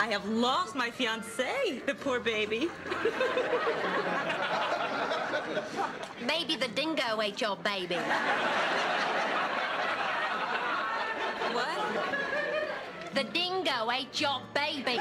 I have lost my fiancé, the poor baby. Maybe the dingo ate your baby. What? The dingo ate your baby.